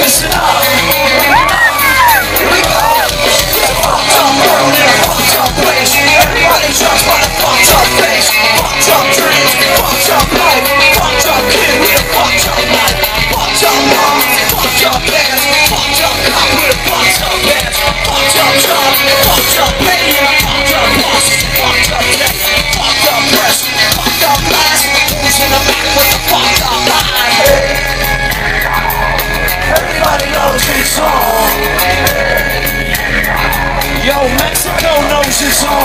Listen up! emotions on